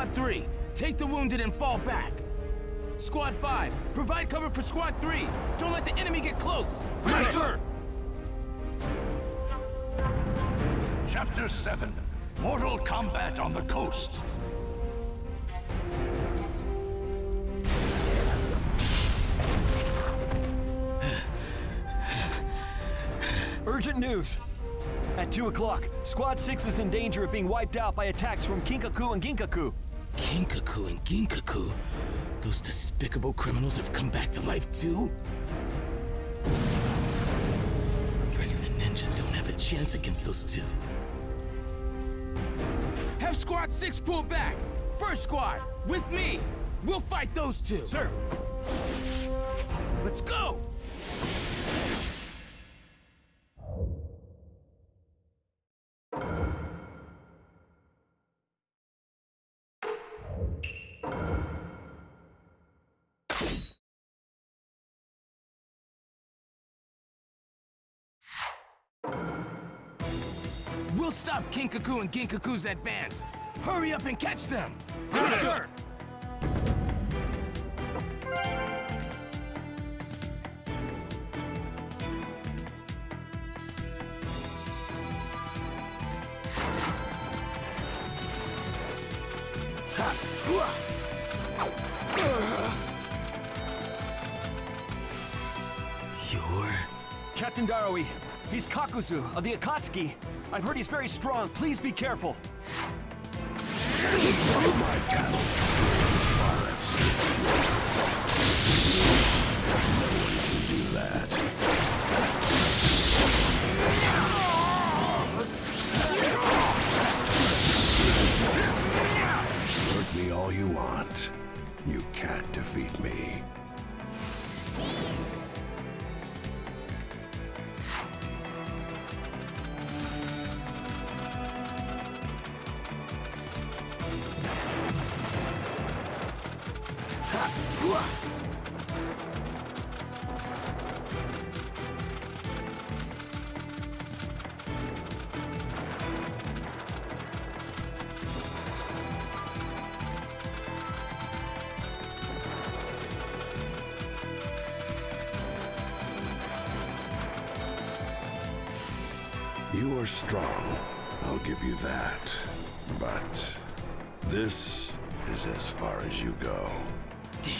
Squad 3, take the wounded and fall back. Squad 5, provide cover for Squad 3. Don't let the enemy get close. Yes, sir! Chapter 7 Mortal Combat on the Coast. Urgent news! At 2 o'clock, Squad 6 is in danger of being wiped out by attacks from Kinkaku and Ginkaku. Kinkaku and Ginkaku? Those despicable criminals have come back to life too? Regular ninja don't have a chance against those two. Have Squad 6 pull back! First Squad, with me! We'll fight those two! Sir! Let's go! We'll stop Kinkaku and Ginkaku's advance. Hurry up and catch them! Yes, sir! Captain Darui, he's Kakuzu of the Akatsuki. I've heard he's very strong. Please be careful. Strong, I'll give you that. But this is as far as you go. Damn.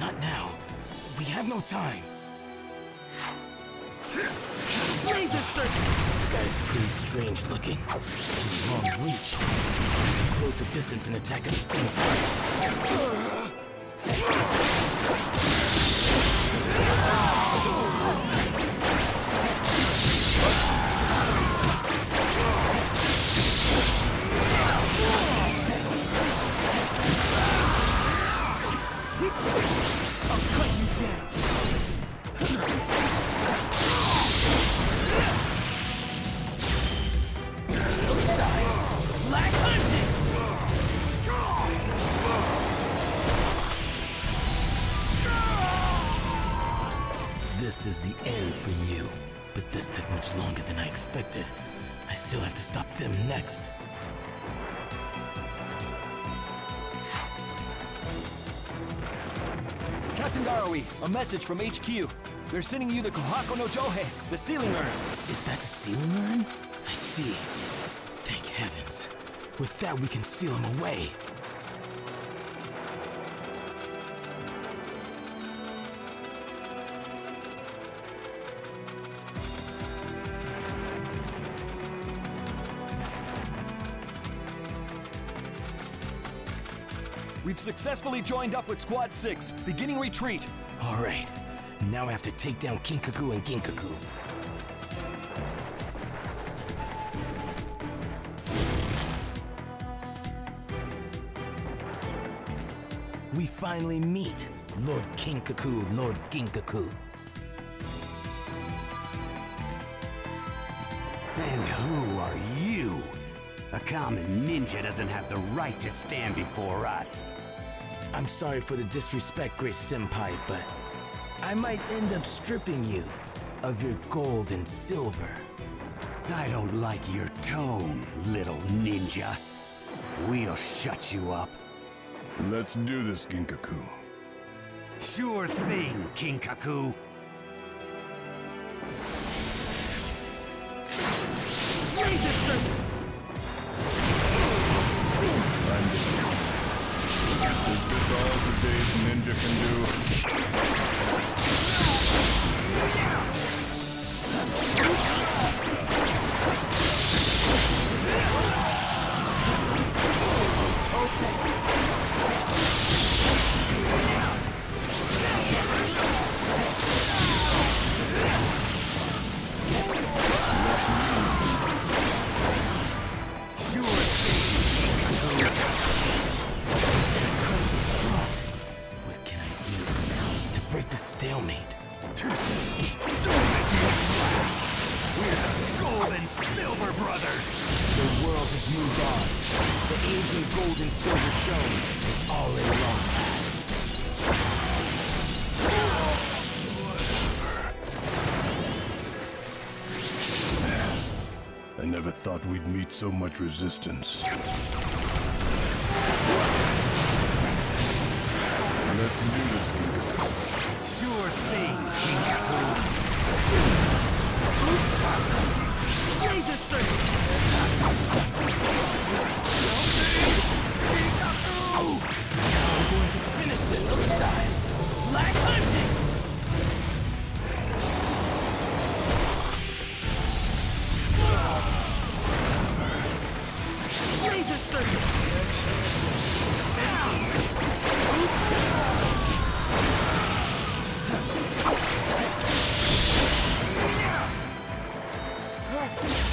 Not now. We have no time. Laser circus! This guy's pretty strange looking. Long reach. I have to close the distance and attack at the same time. Message from HQ. They're sending you the Kohaku no Johei, the sealing urn. Is that the sealing urn? I see. Thank heavens. With that, we can seal him away. We've successfully joined up with Squad 6, beginning retreat. All right. Now I have to take down Kinkaku and Ginkaku. We finally meet, Lord Kinkaku, Lord Ginkaku. And who are you? A common ninja doesn't have the right to stand before us. I'm sorry for the disrespect, Grace Senpai, but I might end up stripping you of your gold and silver. I don't like your tone, little ninja. we'll shut you up. Let's do this, Ginkaku. Sure thing, Kinkaku. Ninja can do? Brothers! The world has moved on. The age when gold and silver shone is already long past. I never thought we'd meet so much resistance. Let's do this, Ginkaku. Sure thing, Kinkaku. Laser circus! I'm going to finish this. Black hunting! Laser circus! Steel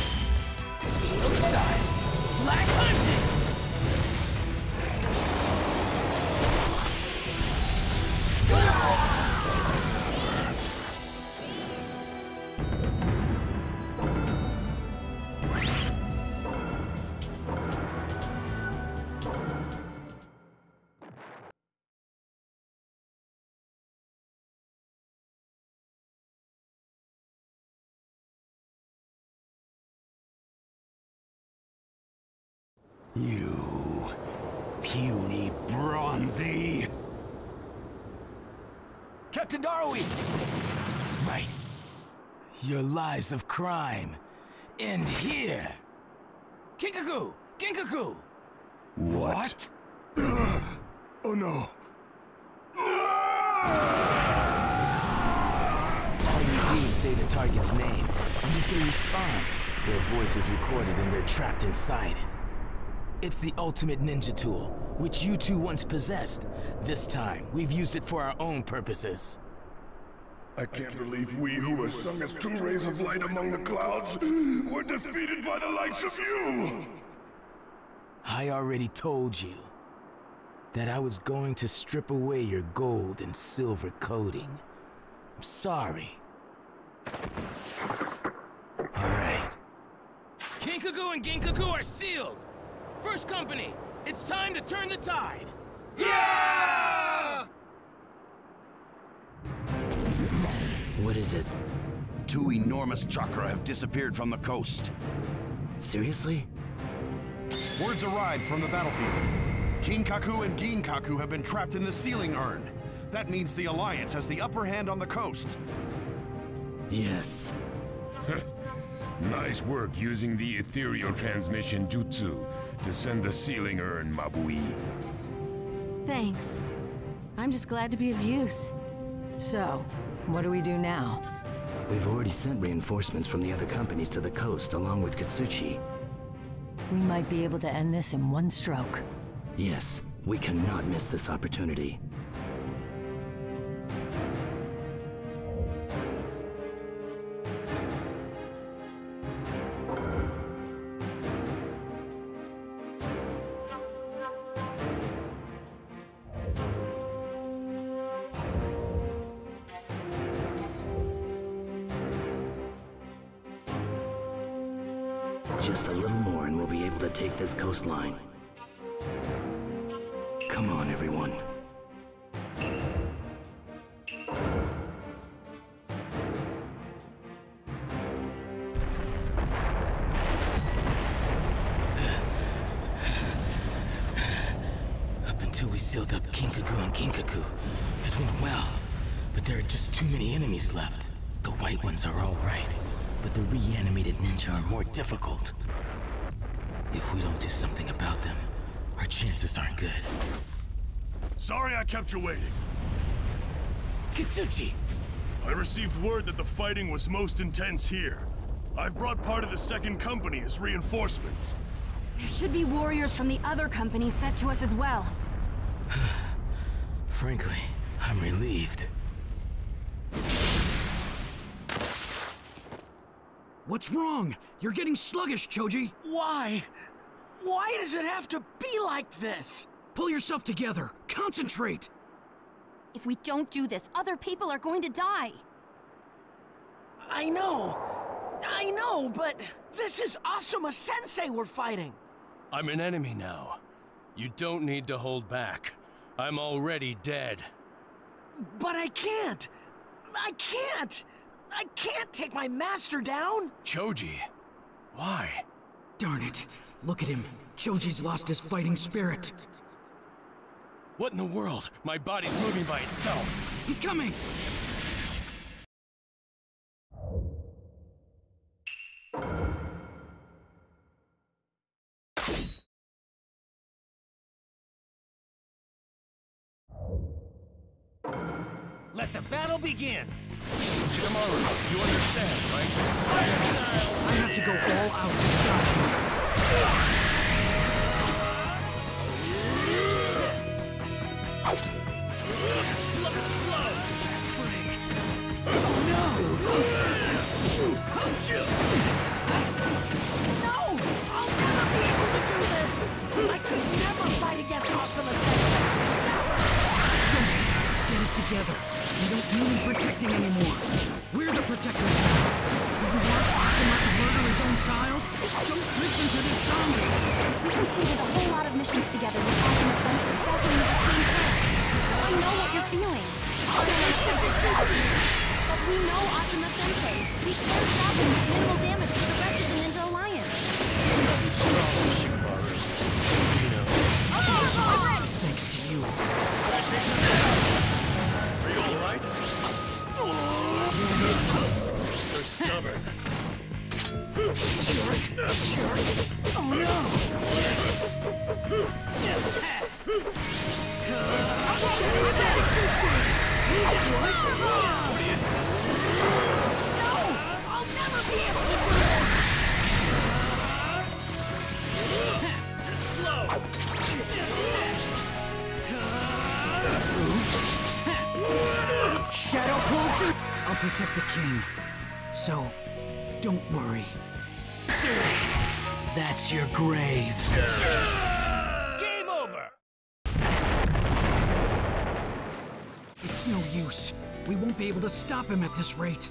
You puny bronzy. Captain Darui! Right. Your lives of crime end here. Kinkaku! Kinkaku! What? oh no. All you do is say the target's name, and if they respond, their voice is recorded and they're trapped inside it. It's the ultimate ninja tool, which you two once possessed. This time, we've used it for our own purposes. I can't believe we who were sung as two rays of light among the clouds were defeated by the likes of you! I already told you that I was going to strip away your gold and silver coating. I'm sorry. All right. Kinkaku and Ginkaku are sealed. First company, it's time to turn the tide. Yeah! What is it? Two enormous chakra have disappeared from the coast. Seriously? Words arrived from the battlefield. Kinkaku and Ginkaku have been trapped in the sealing urn. That means the Alliance has the upper hand on the coast. Yes. Nice work using the ethereal transmission jutsu to send the sealing urn, Mabui. Thanks. I'm just glad to be of use. So, what do we do now? We've already sent reinforcements from the other companies to the coast along with Kitsuchi. We might be able to end this in one stroke. Yes, we cannot miss this opportunity. Sealed up Kinkaku and Kinkaku. It went well, but there are just too many enemies left. The white ones are all right, but the reanimated ninja are more difficult. If we don't do something about them, our chances aren't good. Sorry I kept you waiting. Kitsuchi! I received word that the fighting was most intense here. I've brought part of the second company as reinforcements. There should be warriors from the other companies sent to us as well. Frankly, I'm relieved. What's wrong? You're getting sluggish, Choji. Why? Why does it have to be like this? Pull yourself together. Concentrate. If we don't do this, other people are going to die. I know. I know, but this is Asuma Sensei we're fighting. I'm an enemy now. You don't need to hold back. I'm already dead. But I can't. I can't. I can't take my master down. Choji, why? Darn it. Look at him. Choji's lost his fighting spirit. What in the world? My body's moving by itself. He's coming! Let the battle begin! Shikamaru, you understand, right? I have to go all out to stop him. No! No! I'll never be able to do this! I could never fight against Asuma Sensei! Choji, get it together. Need protecting anymore. We're the protectors now. Do you want Asuma to murder his own child? Don't listen to this zombie! We completed a whole lot of missions together with Asuma Sensei back when we were Team 10. So I know what you're feeling. But we know Asuma Sensei. We can stop him with minimal damage to the rest of the Ninja Alliance. Strong, Shikamaru. You know. Thanks to you. Are you alright? So stubborn. Jerk! Jerk! Oh no! I'll never be able to I'll protect the king. So, don't worry. That's your grave. Game over! It's no use. We won't be able to stop him at this rate.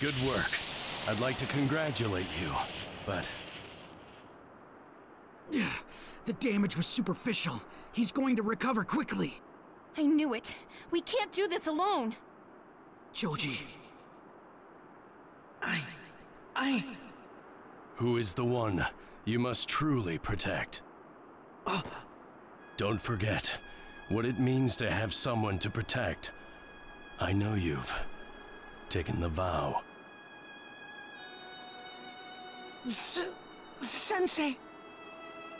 Good work. I'd like to congratulate you, but The damage was superficial. He's going to recover quickly. I knew it. We can't do this alone. Choji, I... I... who is the one you must truly protect? Oh. Don't forget what it means to have someone to protect. I know you've taken the vow. S Sensei...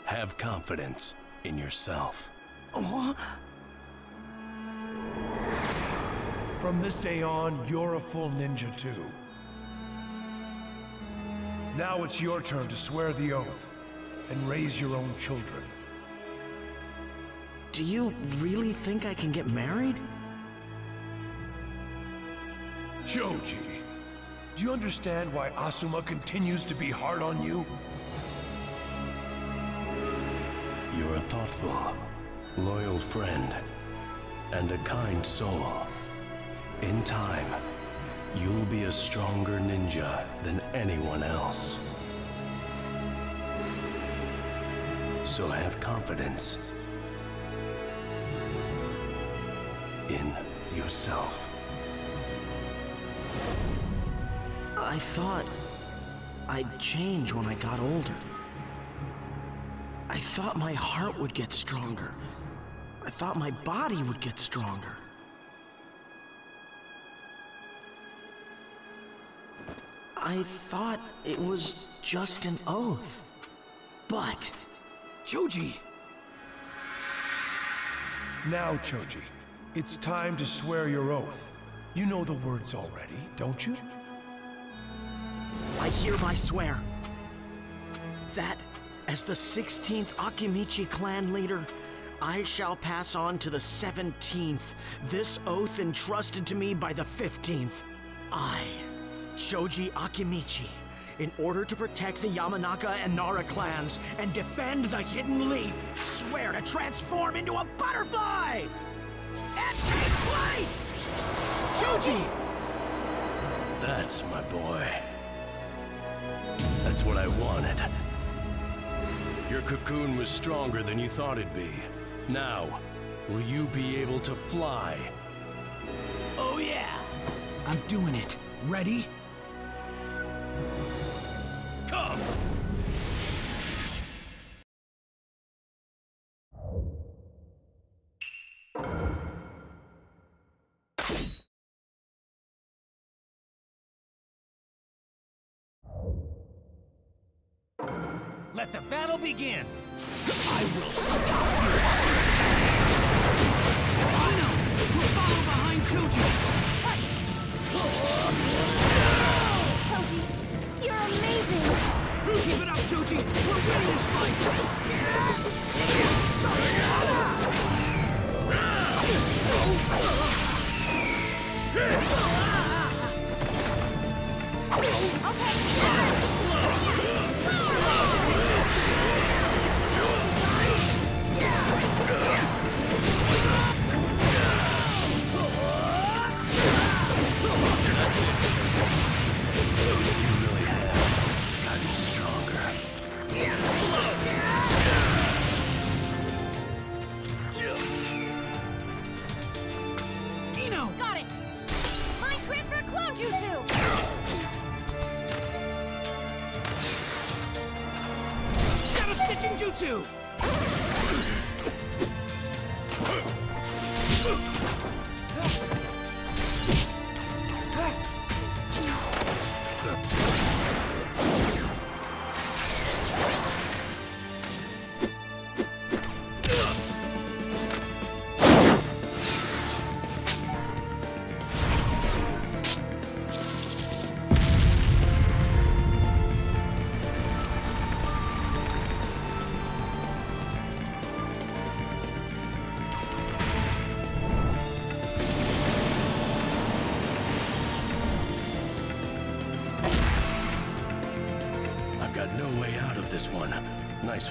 Have confidence in yourself. Oh, From this day on, you're a full ninja too. Now it's your turn to swear the oath and raise your own children. do you really think I can get married? Choji, do you understand why Asuma continues to be hard on you? You're a thoughtful, loyal friend, and a kind soul. In time, you'll be a stronger ninja than anyone else. So have confidence in yourself. I thought I'd change when I got older. I thought my heart would get stronger. I thought my body would get stronger. I thought it was just an oath. But... Choji! Now, Choji, it's time to swear your oath. You know the words already, don't you? I hereby swear that as the 16th Akimichi clan leader, I shall pass on to the 17th this oath entrusted to me by the 15th. I, Choji Akimichi, in order to protect the Yamanaka and Nara clans and defend the Hidden Leaf, swear to transform into a butterfly! And take flight! Choji! That's my boy. That's what I wanted. Your cocoon was stronger than you thought it'd be. Now, will you be able to fly? Oh yeah! I'm doing it. Ready? Let the battle begin! I will stop you!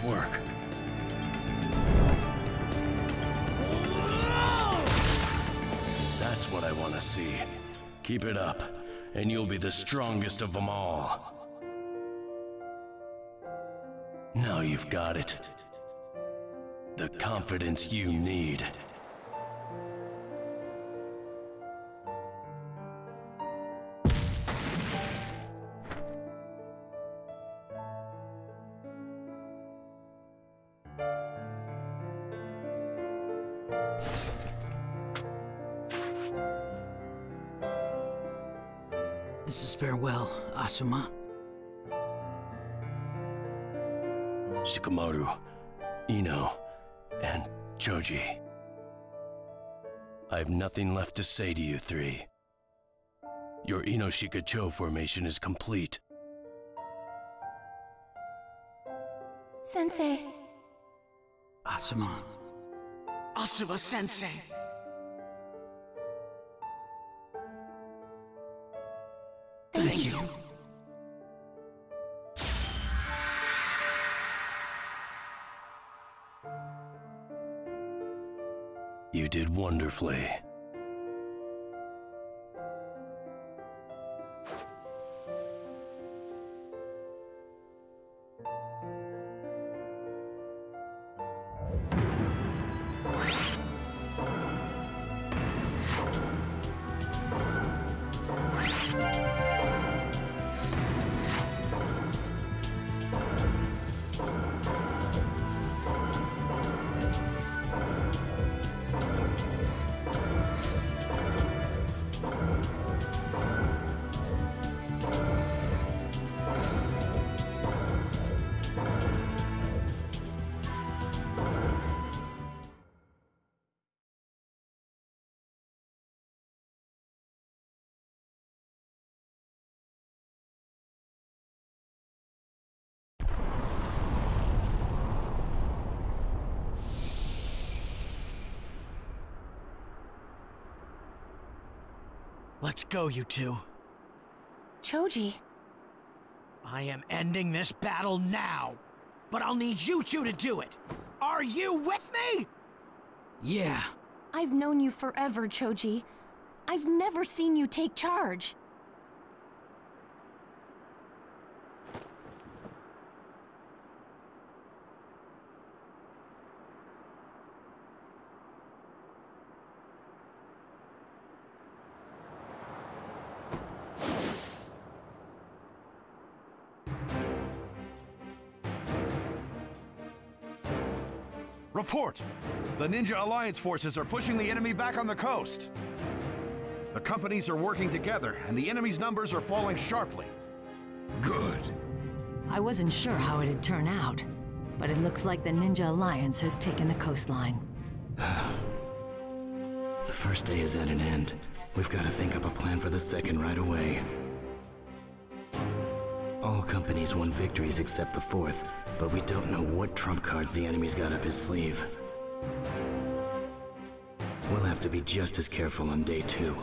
Work. That's what I want to see. Keep it up, and you'll be the strongest of them all. Now you've got it. The confidence you need. This is farewell, Asuma. Shikamaru, Ino, and Choji. I have nothing left to say to you three. Your Inoshika Cho formation is complete. Sensei. Asuma. Asuma wonderfully. Let's go, you two. Choji. I am ending this battle now, but I'll need you two to do it. Are you with me? Yeah. I've known you forever, Choji. I've never seen you take charge. Report! The Ninja Alliance forces are pushing the enemy back on the coast. The companies are working together, and the enemy's numbers are falling sharply. Good. I wasn't sure how it'd turn out, but it looks like the Ninja Alliance has taken the coastline. The first day is at an end. We've got to think up a plan for the second right away. All companies won victories except the fourth, but we don't know what trump cards the enemy's got up his sleeve. We'll have to be just as careful on day two.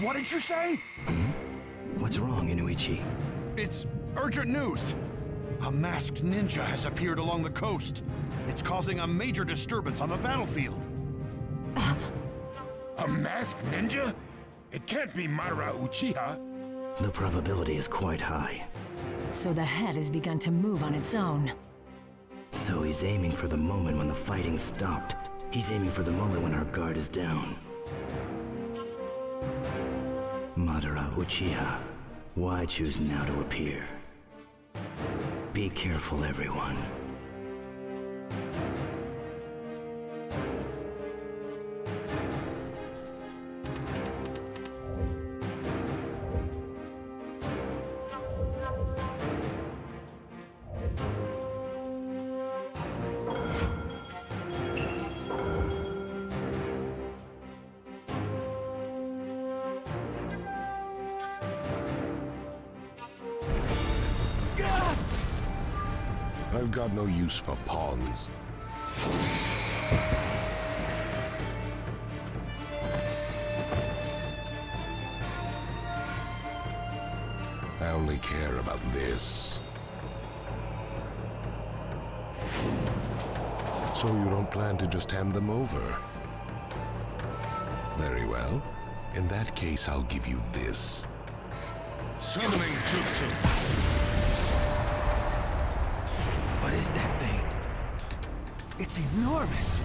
What did you say? Hmm? What's wrong, Inoichi? It's urgent news! A masked ninja has appeared along the coast. It's causing a major disturbance on the battlefield. A masked ninja? It can't be Madara Uchiha. The probability is quite high. So the head has begun to move on its own. So he's aiming for the moment when the fighting stopped. He's aiming for the moment when our guard is down. Madara Uchiha, why choose now to appear? Be careful, everyone. Got no use for pawns. I only care about this. So you don't plan to just hand them over? Very well. In that case, I'll give you this. Summoning Jutsu. Is that thing? It's enormous.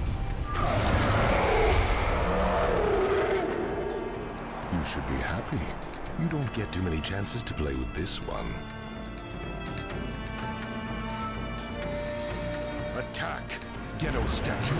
You should be happy. You don't get too many chances to play with this one. Attack! Gedo statue!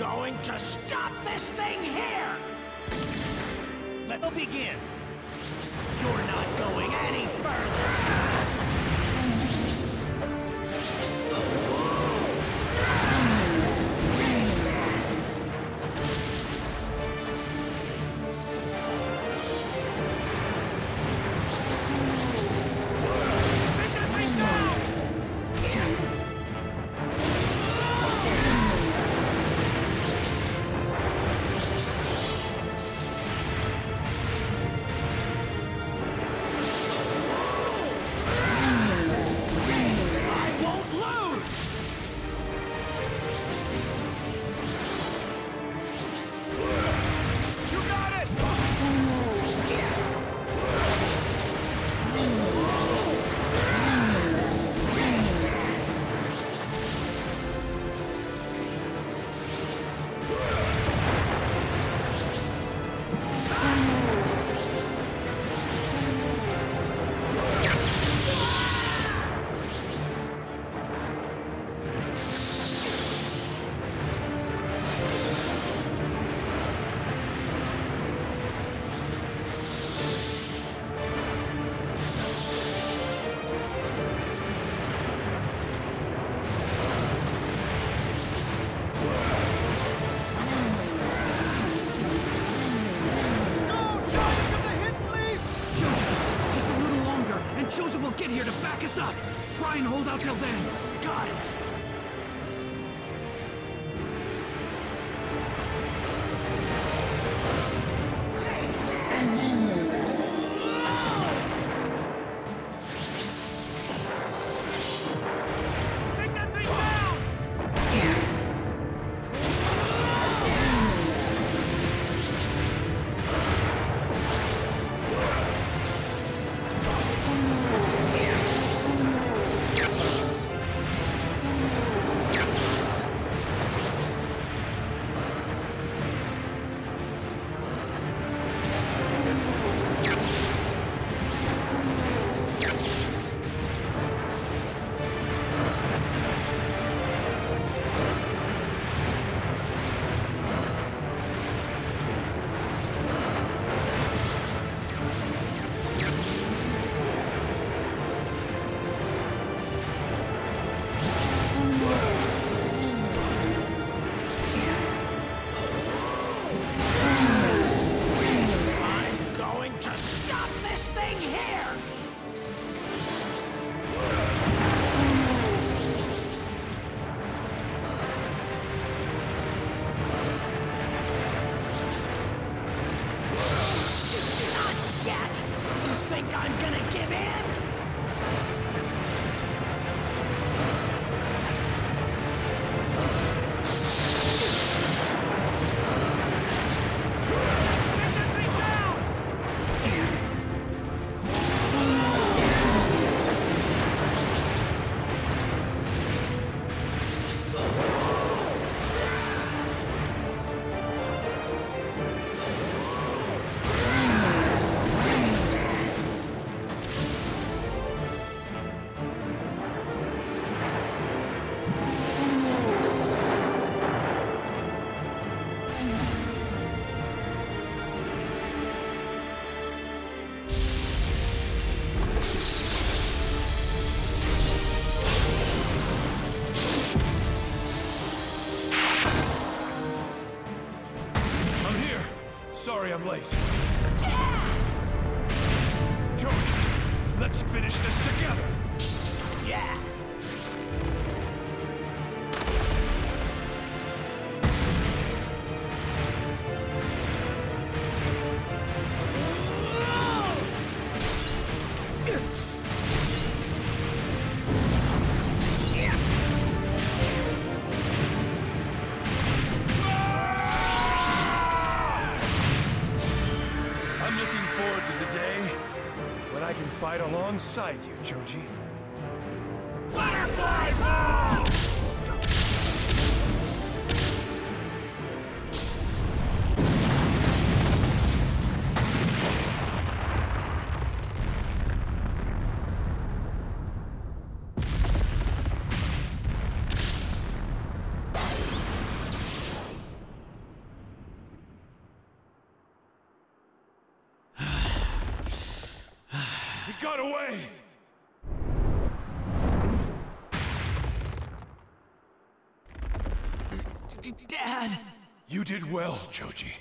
Going to stop this thing here! Let us begin. You're not going any further! Try and hold out till then. I'm gonna give in? Sorry I'm late. George, let's finish this together. Yeah! Choji. Butterfly ball! He got away! Dad! You did well, Choji.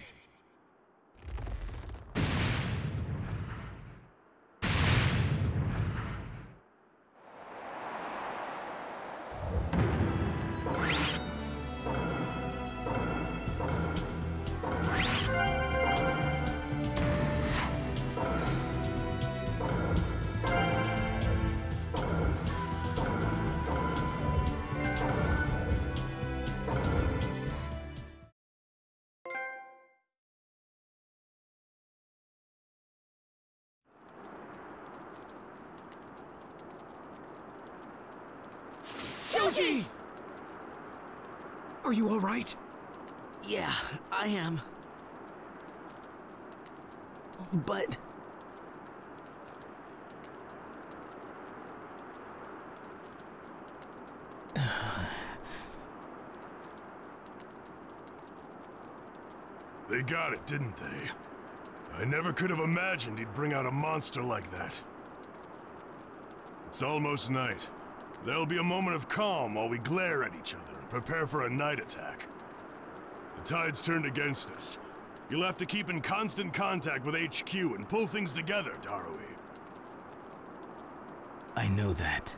Are you alright? Yeah, I am. But... They got it, didn't they? I never could have imagined he'd bring out a monster like that. It's almost night. There'll be a moment of calm while we glare at each other and prepare for a night attack. The tide's turned against us. You'll have to keep in constant contact with HQ and pull things together, Darui. I know that.